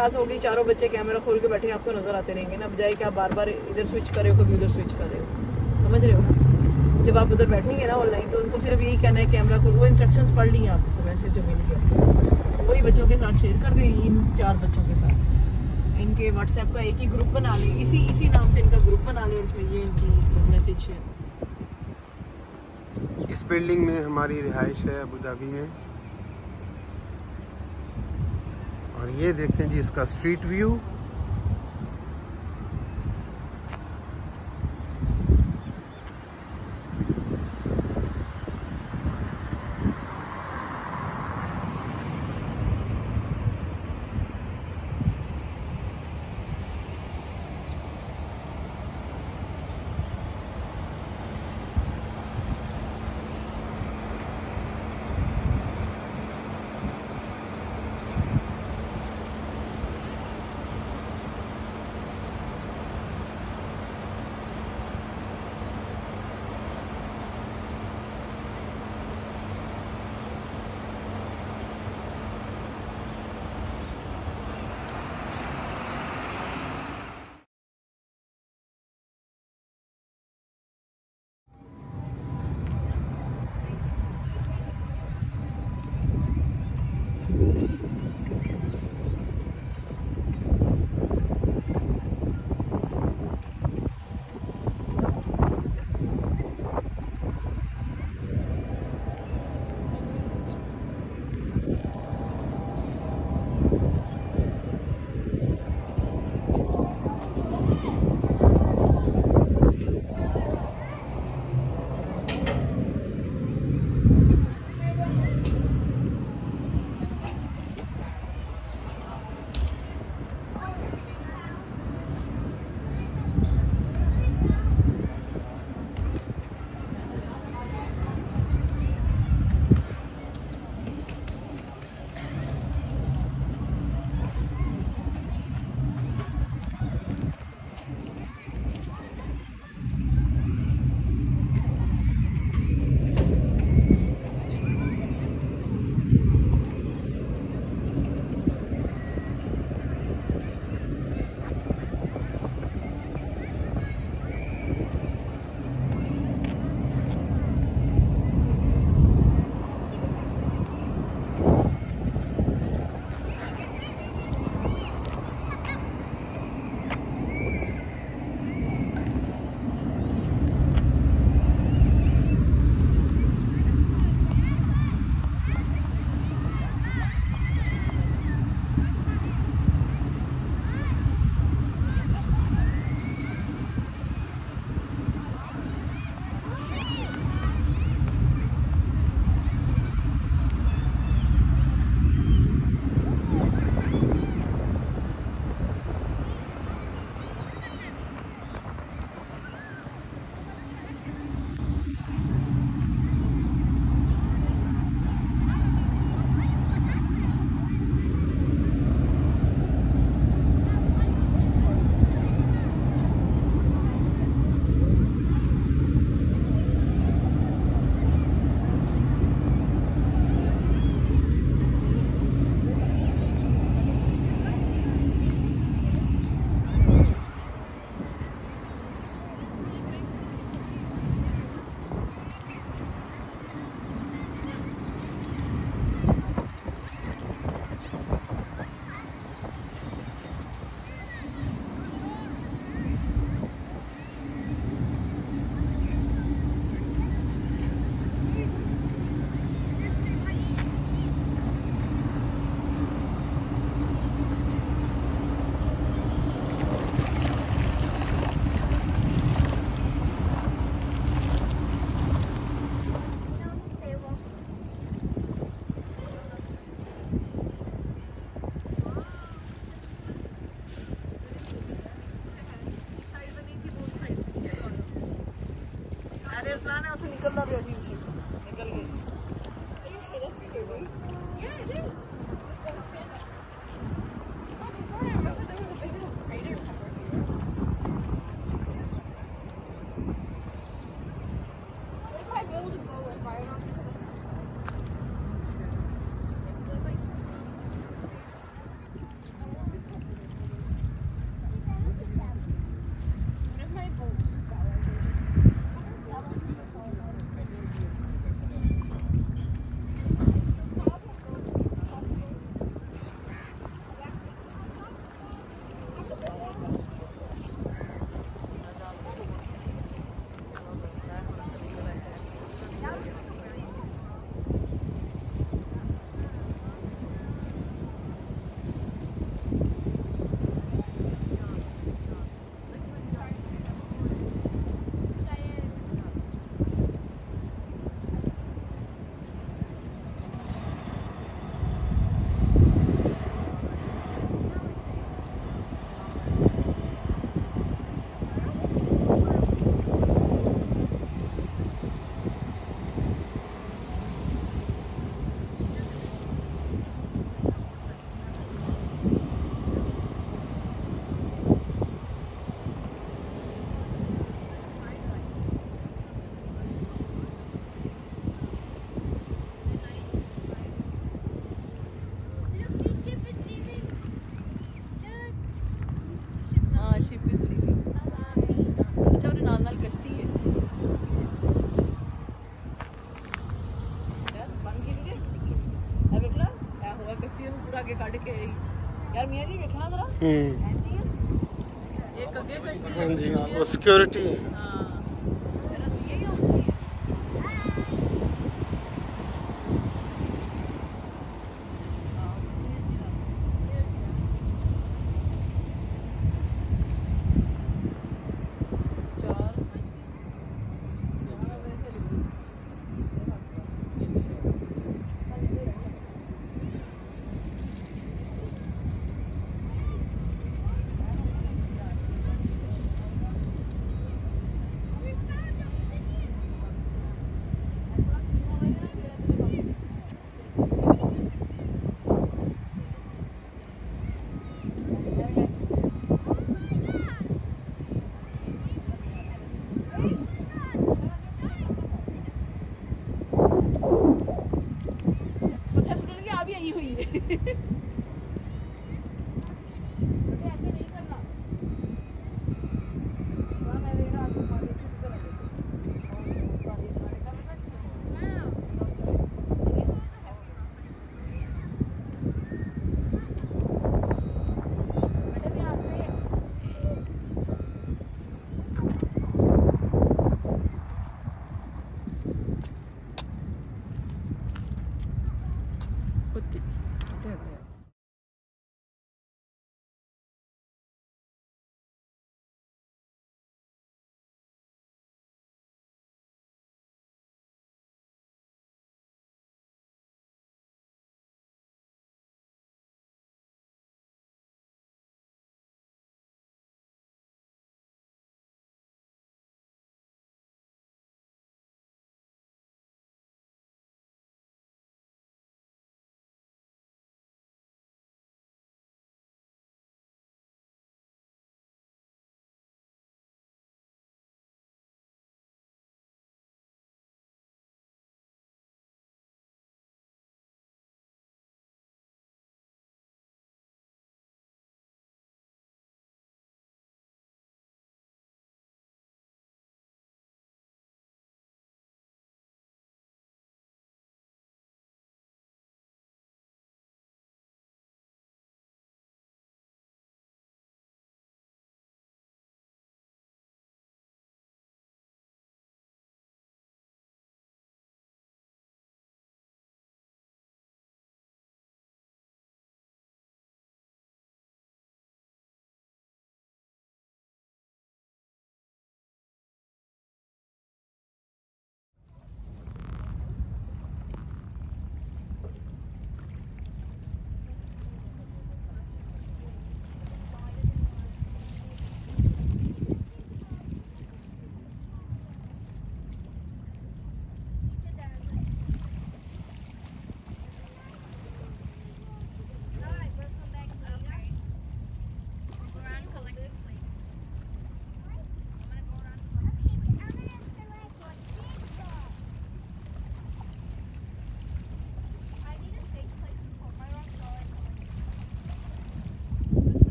Class ہوگی، چاروں بچے کیمرہ کھول کے بیٹھے آپ کو نظر آتے رہیں گے نا، بجائے کہ آپ بار بار ادھر سوئچ کر رہے ہو، کبھی ادھر سوئچ کر رہے ہو۔ سمجھ رہے ہو؟ جب آپ ادھر بیٹھیں گے نا آن لائن تو ان کو صرف یہی کہنا ہے کیمرہ کھول۔ وہ انسٹرکشنز پڑھ لی ہیں آپ کو ویسے جو مل گیا۔ وہی بچوں کے ساتھ شیئر کر دیں ان چار بچوں کے ساتھ۔ ان کے واٹس ایپ کا ایک ہی گروپ بنا لیں۔ اسی اسی نام سے ان کا گروپ بنا لیں اور اس میں یہ ان کی میسج شیئر اس بلڈنگ میں ہماری رہائش ہے ابودھابی میں۔ اور یہ دیکھیں جی اس کا اسٹریٹ ویو ਅੱਗੇ ਕੱਢ ਕੇ ਯਾਰ ਮੀਆਂ ਜੀ ਵੇਖਣਾ ਜ਼ਰਾ ਹੂੰ ਇੱਕ ਅੱਗੇ ਕਸ਼ਤੀ ਹਾਂਜੀ ਹਾਂ ਉਹ ਸਿਕਿਉਰਿਟੀ ਹਾਂ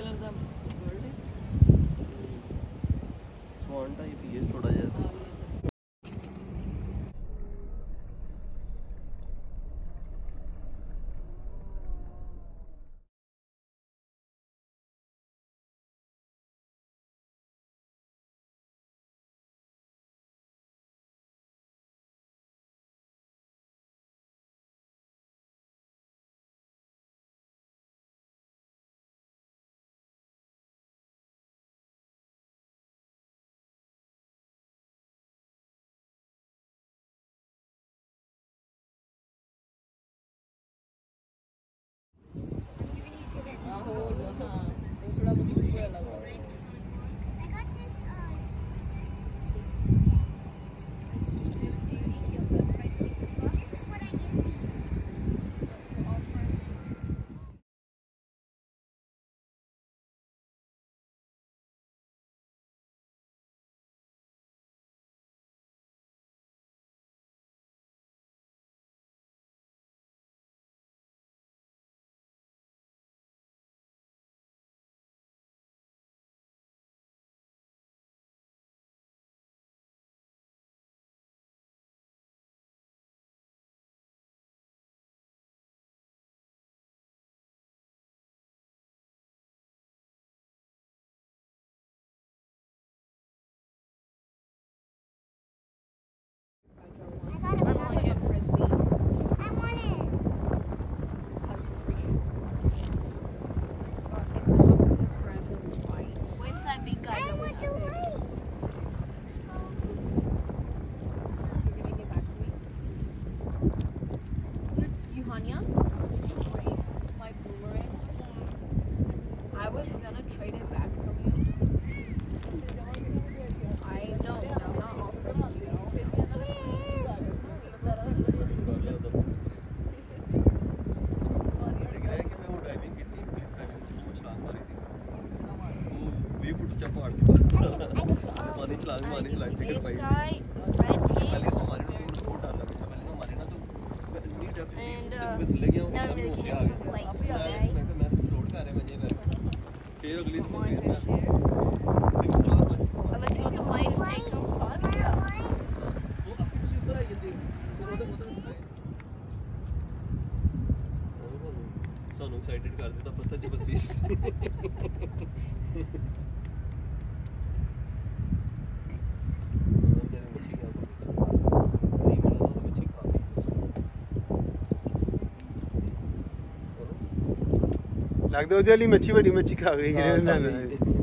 ਕਲਰ ਦਾ ਬਰਡ ਹੈ। ਸਵਾਨ ਟਾਈਪ ਹੀ ਹੈ ਥੋੜਾ 我出来不是不学了。This guy ਸਕਦੇ ਉਹਦੇ ਲਈ ਮੱਛੀ ਵੱਡੀ ਮੱਛੀ ਖਾ ਗਈ ਜਿਹੜੇ ਲੈਣਾ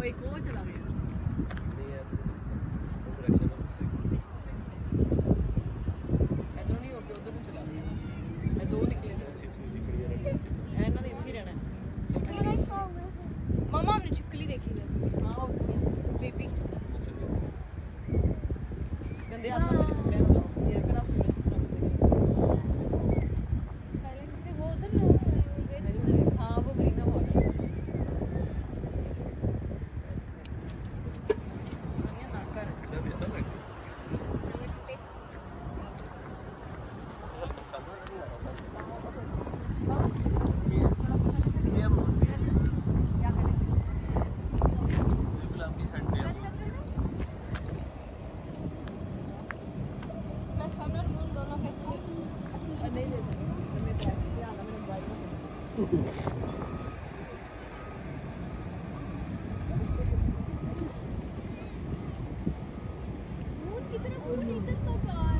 وہ ایک اور چلا گیا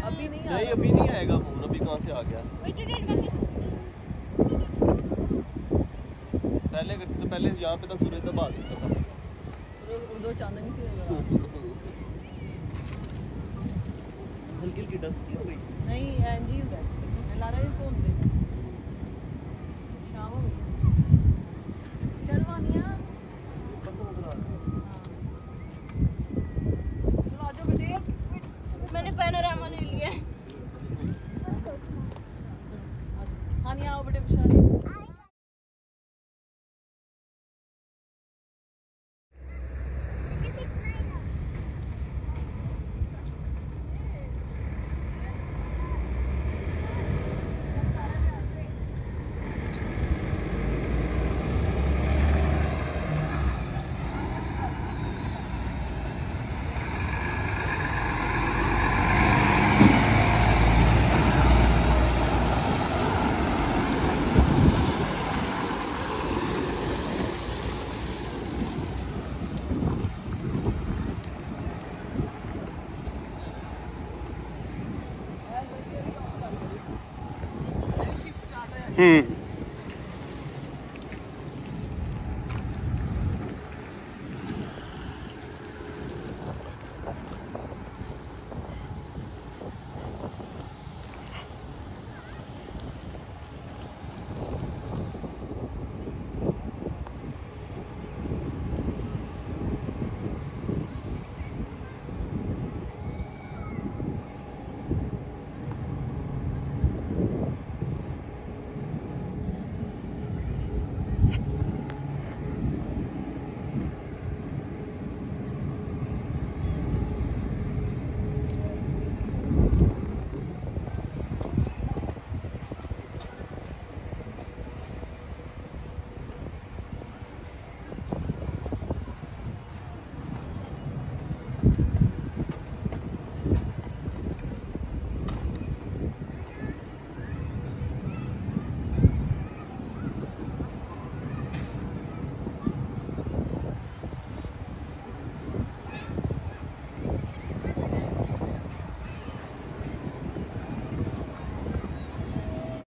ابھی نہیں نہیں ابھی نہیں آئے گا فون ابھی کہاں سے آ گیا پہلے پہلے یہاں پہ تک سورج 嗯。